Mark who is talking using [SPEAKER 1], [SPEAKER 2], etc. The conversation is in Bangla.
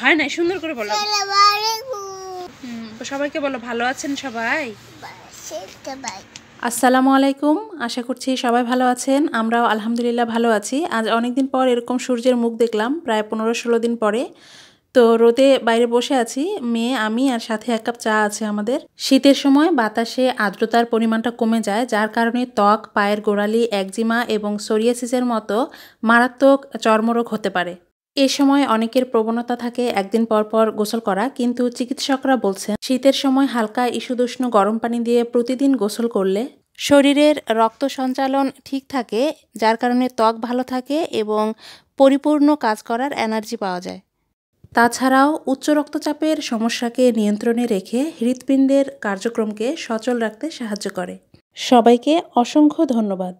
[SPEAKER 1] হয় না সুন্দর করে বলো। সবাইকে বলো ভালো আছেন সবাই? আসসালামু আলাইকুম আশা করছি সবাই ভালো আছেন। আমরাও আলহামদুলিল্লাহ ভালো আছি। আজ অনেকদিন পর এরকম সূর্যের মুখ দেখলাম প্রায় পনেরো ষোলো দিন পরে। তো রোদে বাইরে বসে আছি, মেয়ে, আমি আর সাথে এক কাপ চা আছে আমাদের। শীতের সময় বাতাসে আর্দ্রতার পরিমাণটা কমে যায়, যার কারণে ত্বক, পায়ের গোড়ালি, একজিমা এবং সোরিয়াসিসের মতো মারাত্মক চর্মরোগ হতে পারে। এ সময় অনেকের প্রবণতা থাকে একদিন পর পর গোসল করা, কিন্তু চিকিৎসকরা বলছেন, শীতের সময় হালকা ইস্যুদুষ্ণ গরম পানি দিয়ে প্রতিদিন গোসল করলে শরীরের রক্ত সঞ্চালন ঠিক থাকে, যার কারণে ত্বক ভালো থাকে এবং পরিপূর্ণ কাজ করার এনার্জি পাওয়া যায়। তাছাড়াও উচ্চ রক্তচাপের সমস্যাকে নিয়ন্ত্রণে রেখে হৃৎপিণ্ডের কার্যক্রমকে সচল রাখতে সাহায্য করে। সবাইকে অসংখ্য ধন্যবাদ।